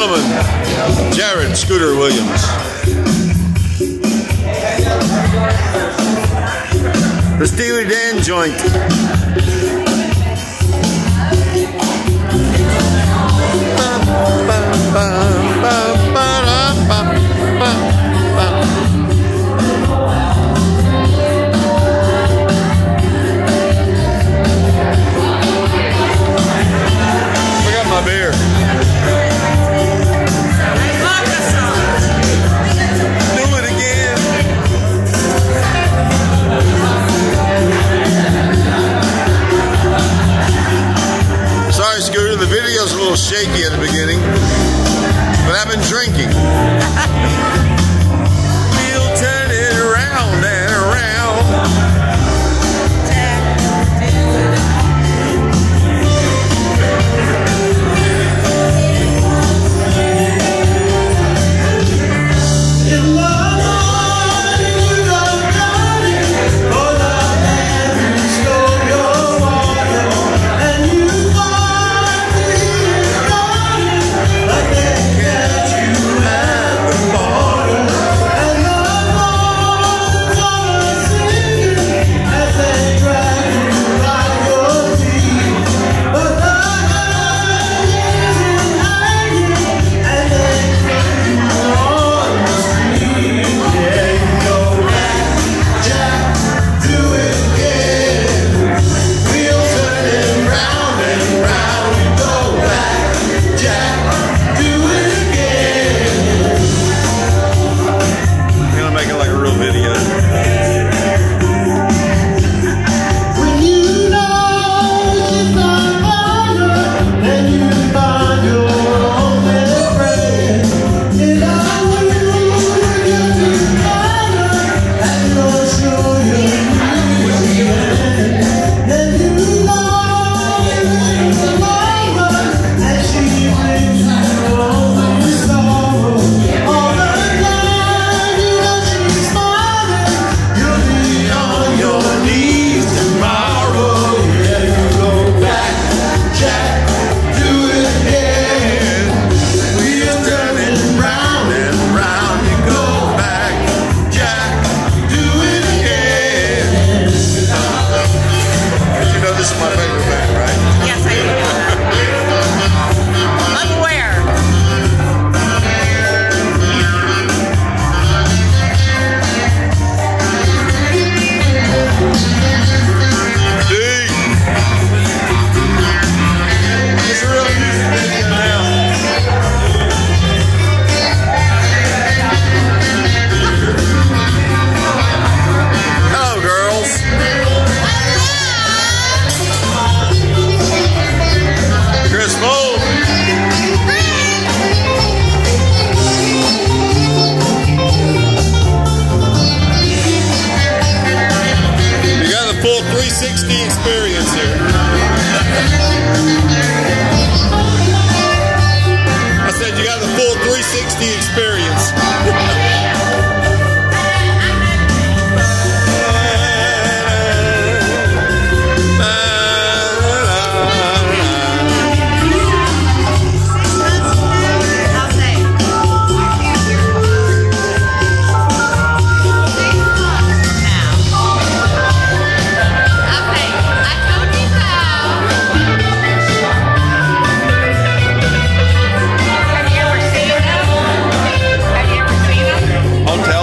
gentlemen, Jarrad Scooter Williams. The Steely Dan joint. Little shaky at the beginning, but I've been drinking. full 360 experience here. I said you got the full 360 experience. Hotel.